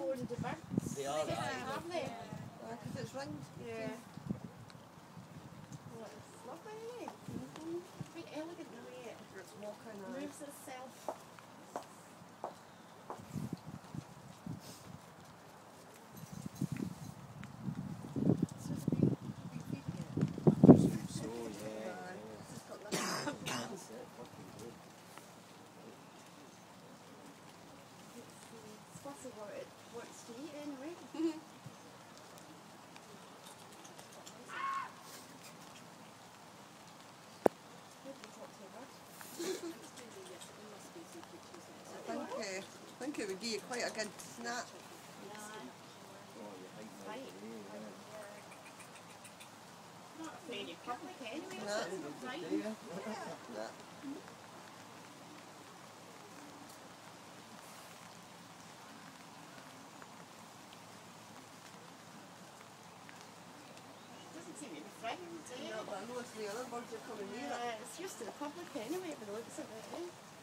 ringed. They are. Because yeah. it's ringed. Yeah. It's fussy what it wants to eat anyway. Good to talk to you about. I think, I think it would give you quite a good snap. Nah. But it's it. To the public anyway, by the looks of it?